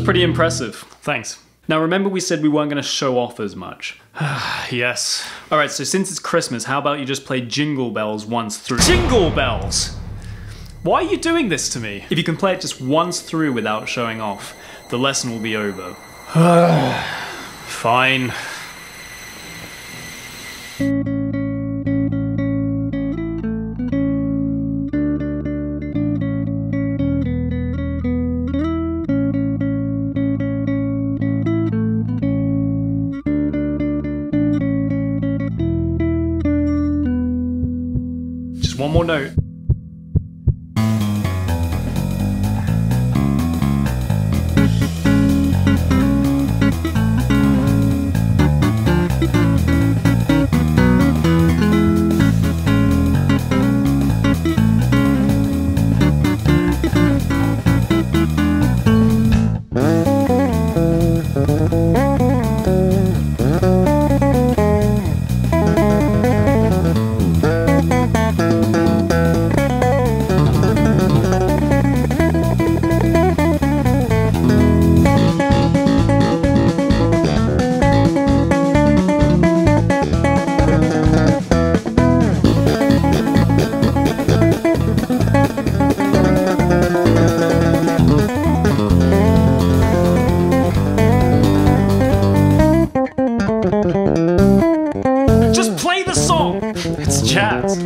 pretty impressive. Thanks. Now remember we said we weren't going to show off as much. yes. Alright, so since it's Christmas, how about you just play Jingle Bells once through? Jingle bells! Why are you doing this to me? If you can play it just once through without showing off, the lesson will be over. Fine. One more note. Just play the song! It's jazz.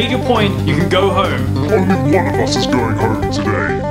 Made your point, you can go home. Only one of us is going home today.